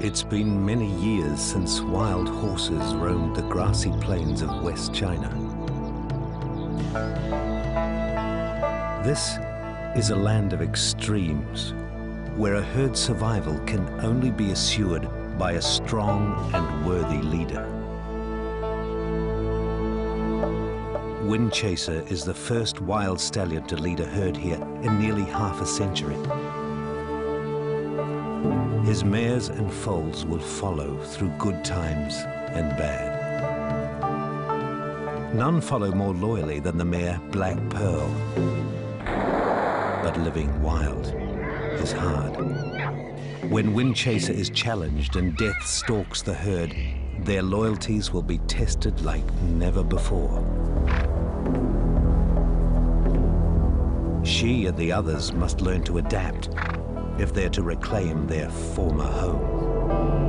It's been many years since wild horses roamed the grassy plains of West China. This is a land of extremes, where a herd survival can only be assured by a strong and worthy leader. Windchaser is the first wild stallion to lead a herd here in nearly half a century. His mares and foals will follow through good times and bad. None follow more loyally than the mare Black Pearl. But living wild is hard. When Windchaser is challenged and death stalks the herd, their loyalties will be tested like never before. She and the others must learn to adapt if they're to reclaim their former home.